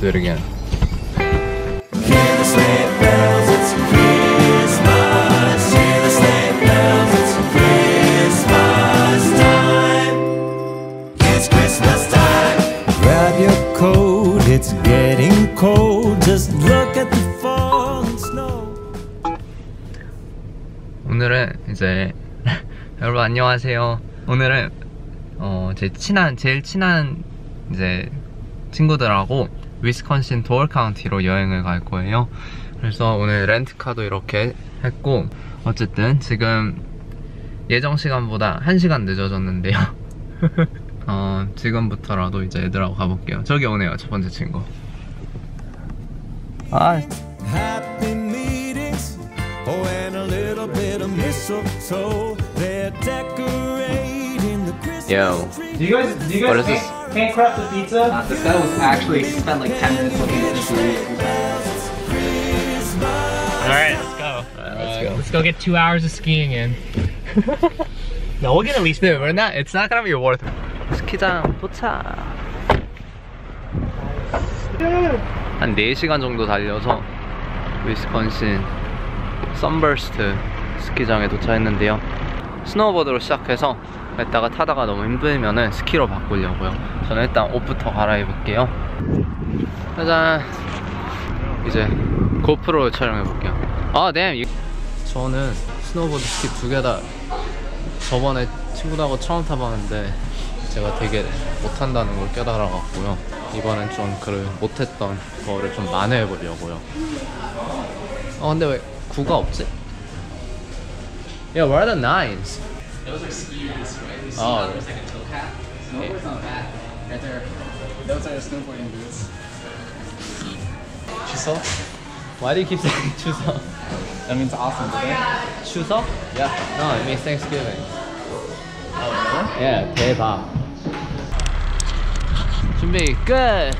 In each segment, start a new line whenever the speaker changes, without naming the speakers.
Do it again.
It's getting cold. Just look at the falling snow.
오늘은 이제 여러분 안녕하세요. 오늘은 어, 제 친한 제일 친한 이제 친구들하고 위스콘신 도어 카운티로 여행을 갈 거예요. 그래서 오늘 렌트카도 이렇게 했고 어쨌든 지금 예정 시간보다 1시간 늦어졌는데요. 어, 지금부터라도 이제 애들하고 가볼게요. 저기 오네요. 첫 번째 친구. 아,
Happy meetings, oh, and a little bit of mistletoe. They're decorating the Christmas
Yo.
tree.
Do you guys, do you
What
guys
is
hand, handcraft the pizza?
This guy was actually spent like 10 minutes looking at the food.
Alright, let's go.
let's go.
Let's go get two hours of skiing in. no, we'll get at least.
Dude, we're not. It's not gonna be worth. it. 스키장 도착. 한 4시간 정도 달려서 위스콘신 썬버스트 스키장에 도착했는데요. 스노우보드로 시작해서 이따가 타다가 너무 힘들면은 스키로 바꾸려고요. 저는 일단 옷부터 갈아입을게요. 짜잔. 이제 고프로 촬영해 볼게요. 아, 네. 저는 스노우보드 스키 두 개 다 저번에 친구들하고 처음 타봤는데 제가 되게 못한다는 걸 깨달아갖고요 이번엔 좀 그를 못했던 거를 좀 만회해보려고요 어 근데 왜 9가 없지? Yeah, where are the nines?
Those are skiers, right? You see
Oh.
how there's like a toe cap? Snowboard's not bad. Right there. Those are snowboarding boots.
추석? Why do you keep saying 추석?
That means awesome today.
추석?
Yeah.
No, it means Thanksgiving
Oh, really?
Yeah, 대박 준비 끝!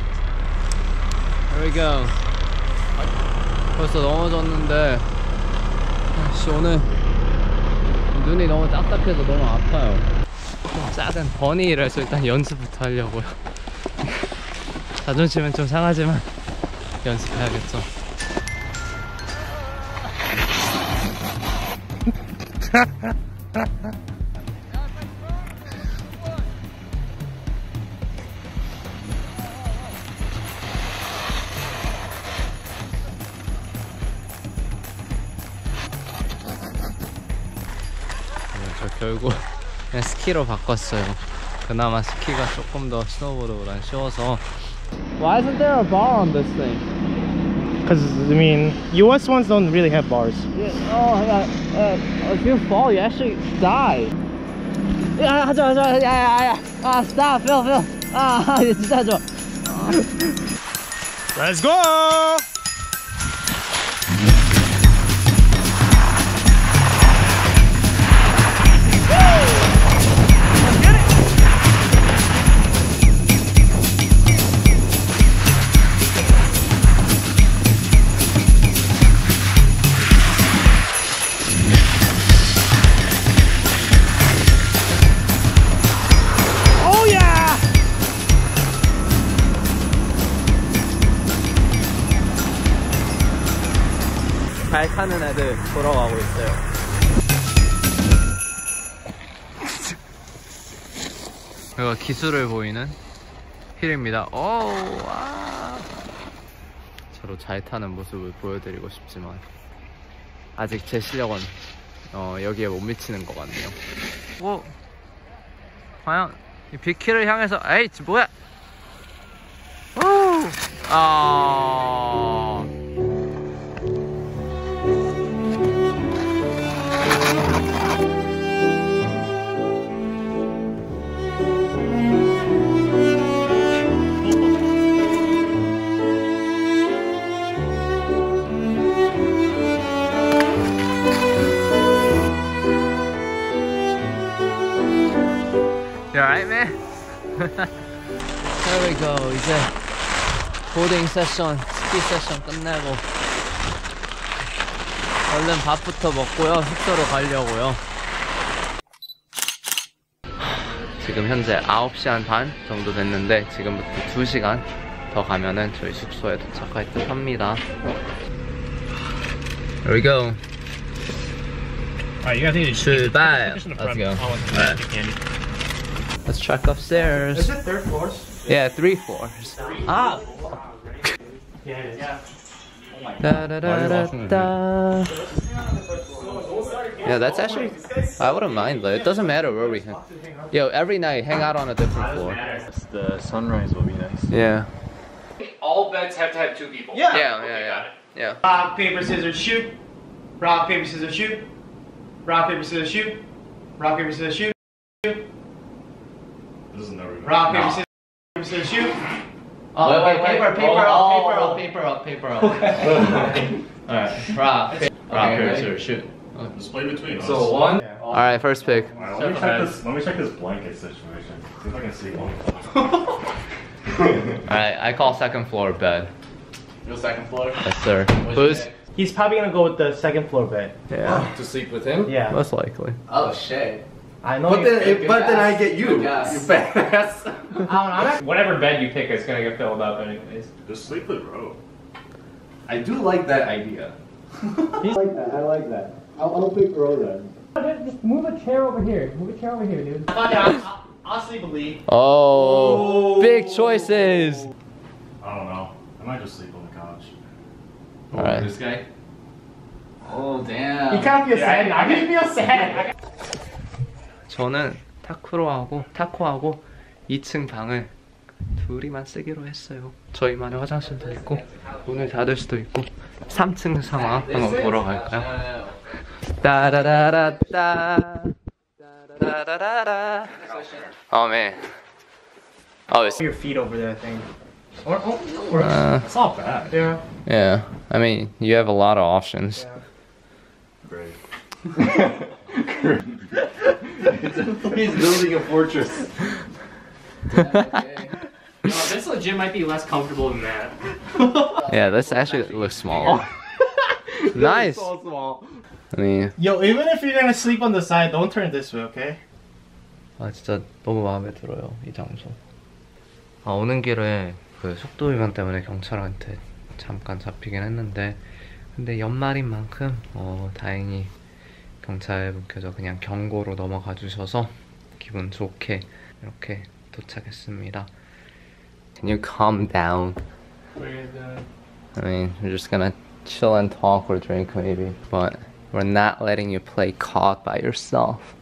Here we go 벌써 넘어졌는데 아씨 오늘 눈이 너무 딱딱해서 너무 아파요. 좀 작은 버니라서 일단 연습부터 하려고요. 자존심은 좀 상하지만 연습해야겠죠 결국 그냥 스키로 바꿨어요. 그나마 스키가 조금 더 스노보드보단 쉬워서. Why isn't there a bar on this thing?
Because, I mean, US ones don't really have bars.
Oh, yeah, uh, if you fall, you actually die. 야, 하지 마, 하지 마, 야, 야, 야, 아, stop, Phil, Phil. 아, 진짜 하지 마.
Let's go!
잘 타는 애들 보러 가고 있어요. 이거 기술을 보이는 힐입니다. 오, 와. 저로 잘 타는 모습을 보여드리고 싶지만 아직 제 실력은 어, 여기에 못 미치는 것 같네요. 오, 과연 이 비키를 향해서 에이, 뭐야? 오, 아. You alright, man? There we go. 이제 보딩 세션, 스키 세션 끝내고 얼른 밥부터 먹고요. 숙소로 가려고요. 지금 현재 9시 한 반 정도 됐는데 지금부터 2시간 더 가면은 저희 숙소에 도착할 듯 합니다. Here we go.
Alright, you guys need to
출발. Let's go. Let's check upstairs.
Is it third floors?
Yeah, three floors. Ah.
Yeah, it is. Yeah.
Da, da, da, da, da. Yeah, that's actually. I wouldn't mind though. It doesn't matter where we hang. Yo, every night hang out on a different floor.
The sunrise will be nice.
Yeah.
All beds have to have two people.
Yeah.
Yeah, yeah, yeah. Yeah.
Rock, paper, scissors, shoot. Rock, paper, scissors, shoot. Rock, paper, scissors, shoot. Rock, paper, scissors, shoot.
This is never
Rock, paper, scissors, scissors, shoot.
Oh, wait, wait, paper, paper
Oh,
up,
oh,
paper
oh.
up, paper up, paper up. Alright, rock, paper, rock,
Okay,
paper,
ready?
scissors, shoot.
Just play between us.
So one.
Alright, first pick.
Alright, let me check this. Let me check this blanket situation. See if I can see one.
Alright, I call second floor bed.
Your second floor.
Yes, sir. Who's?
He's probably gonna go with the second floor bed.
Yeah,
To sleep with him?
Yeah.
most likely.
Oh shit.
I know.
But
you-
then,
But then I get you.
Good guess.
You badass.
I don't know. I'm
Whatever bed you pick is gonna get filled up anyways.
Just sleep with Ro.
I do like that idea.
I
like that. I
like that. I'll, I'll pick Ro then.
Just move a chair over here. Move a chair over here, dude. I'll, I'll sleep with Lee.
Oh, big choices.
I don't know. I might just sleep on the couch.
Alright.
This guy.
Oh damn.
You can't feel sad. I can't feel sad.
저는 타쿠로하고 타코하고 2층 방을 둘이만 쓰기로 했어요. 저희만의 화장실도 있고 문을 닫을 수도 있고 3층 상황 한번 보러 갈까요? 따라라라따 따라라라라 Oh man. Oh, it's
Your feet over there, thing.
uh,
It's not bad.
Yeah.
yeah. I mean, you have a lot of options.
Great.
He's building a fortress.
No, this legit might be less comfortable than that.
Yeah, this actually looks small. nice.
So small.
I mean,
Yo, even if you're gonna sleep on the side, don't turn this way, okay?
아 진짜 너무 마음에 들어요 이 장소. 아 오는 길에 그 속도 위반 때문에 경찰한테 잠깐 잡히긴 했는데 근데 연말인 만큼 어 다행히 경찰분께서 그냥 경고로 넘어가 주셔서 기분 좋게 이렇게 도착했습니다. Can you calm down? I mean, we're just gonna chill and talk or drink maybe, but we're not letting you play caught by yourself.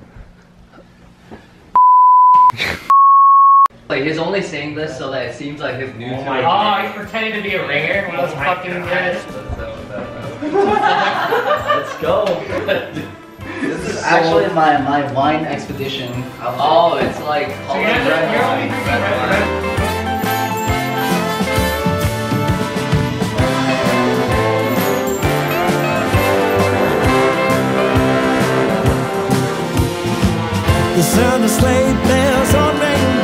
like he's only saying this so that it seems like he's new to it.
Oh, he's pretending to be a ringer. One of those fucking guys.
Let's go. this is actually my, my wine expedition. outfit.
Oh, it's like
So you're, you're only drinking red wine.
The sound of sleigh bells on reindeer